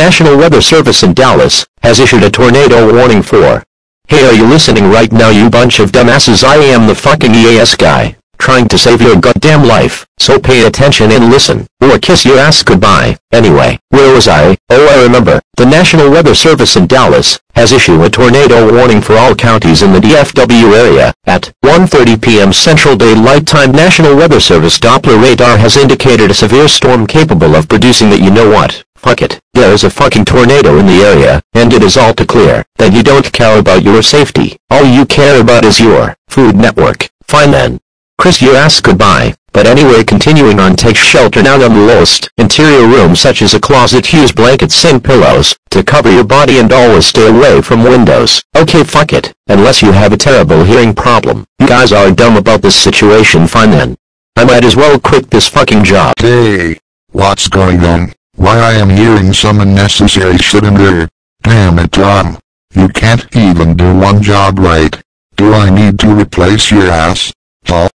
National Weather Service in Dallas has issued a tornado warning for. Hey are you listening right now you bunch of dumbasses I am the fucking EAS guy, trying to save your goddamn life, so pay attention and listen, or kiss your ass goodbye. Anyway, where was I? Oh I remember, the National Weather Service in Dallas has issued a tornado warning for all counties in the DFW area. At 1.30 p.m. Central Daylight Time National Weather Service Doppler radar has indicated a severe storm capable of producing that you know what. Fuck it, there is a fucking tornado in the area, and it is all too clear that you don't care about your safety. All you care about is your food network. Fine then. Chris you ask goodbye. But anyway continuing on take shelter now in the lowest interior room such as a closet use blankets and pillows to cover your body and always stay away from windows. Okay fuck it, unless you have a terrible hearing problem. You guys are dumb about this situation fine then. I might as well quit this fucking job. Hey, what's going on? Why I am hearing some unnecessary shit in there. Damn it Tom. You can't even do one job right. Do I need to replace your ass? Paul?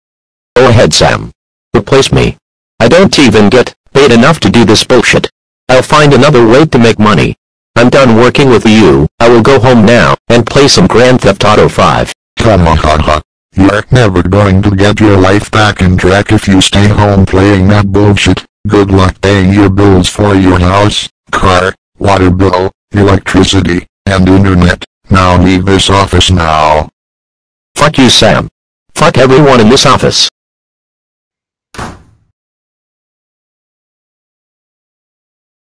Go ahead Sam. Replace me. I don't even get paid enough to do this bullshit. I'll find another way to make money. I'm done working with you, I will go home now, and play some Grand Theft Auto 5. Come on, You're never going to get your life back in track if you stay home playing that bullshit. Good luck paying your bills for your house, car, water bill, electricity, and internet. Now leave this office now. Fuck you Sam. Fuck everyone in this office.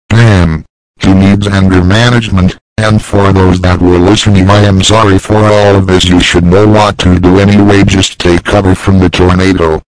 Damn. He needs anger management, and for those that were listening I am sorry for all of this you should know what to do anyway just take cover from the tornado.